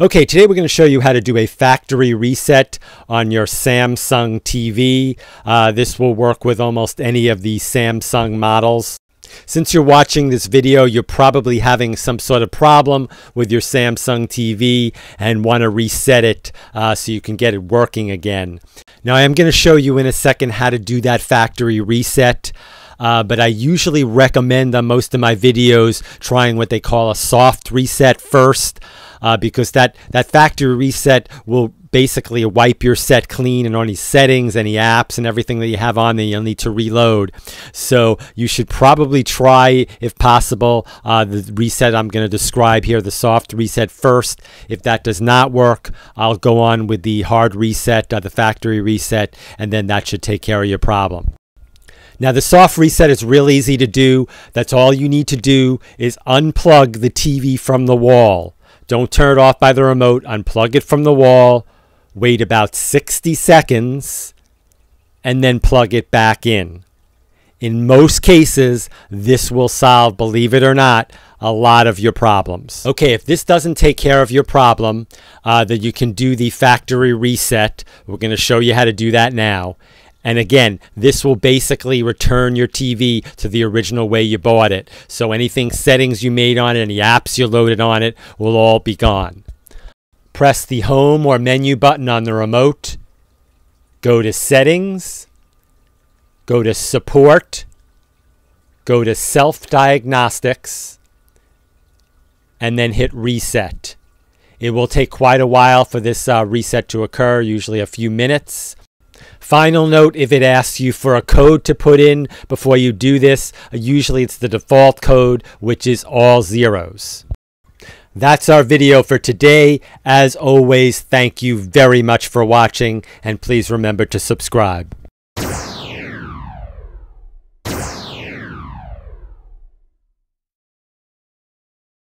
Okay, today we're going to show you how to do a factory reset on your Samsung TV. Uh, this will work with almost any of the Samsung models. Since you're watching this video, you're probably having some sort of problem with your Samsung TV and want to reset it uh, so you can get it working again. Now, I am going to show you in a second how to do that factory reset. Uh, but I usually recommend on most of my videos trying what they call a soft reset first uh, because that, that factory reset will basically wipe your set clean and any settings, any apps, and everything that you have on there, you'll need to reload. So you should probably try, if possible, uh, the reset I'm going to describe here, the soft reset first. If that does not work, I'll go on with the hard reset, uh, the factory reset, and then that should take care of your problem. Now the soft reset is real easy to do. That's all you need to do is unplug the TV from the wall. Don't turn it off by the remote. Unplug it from the wall. Wait about 60 seconds and then plug it back in. In most cases, this will solve, believe it or not, a lot of your problems. Okay, if this doesn't take care of your problem, uh, then you can do the factory reset. We're going to show you how to do that now. And again, this will basically return your TV to the original way you bought it. So anything settings you made on it, any apps you loaded on it will all be gone. Press the home or menu button on the remote. Go to settings. Go to support. Go to self-diagnostics. And then hit reset. It will take quite a while for this uh, reset to occur, usually a few minutes. Final note, if it asks you for a code to put in before you do this, uh, usually it's the default code, which is all zeros. That's our video for today. As always, thank you very much for watching, and please remember to subscribe.